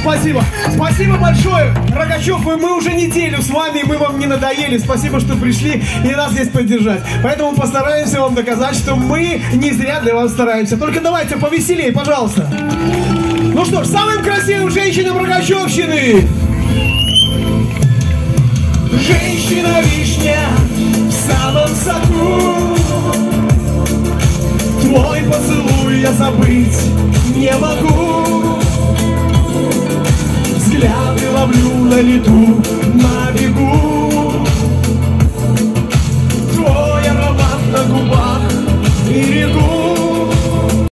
спасибо. Спасибо большое, Рогачев. Мы, мы уже неделю с вами, мы вам не надоели. Спасибо, что пришли и нас здесь поддержать. Поэтому постараемся вам доказать, что мы не зря для вас стараемся. Только давайте повеселее, пожалуйста. Ну что ж, самым красивым женщинам Рогачевщины. Женщина-вишня в самом соку Твой поцелуй я забыть ловлю на лету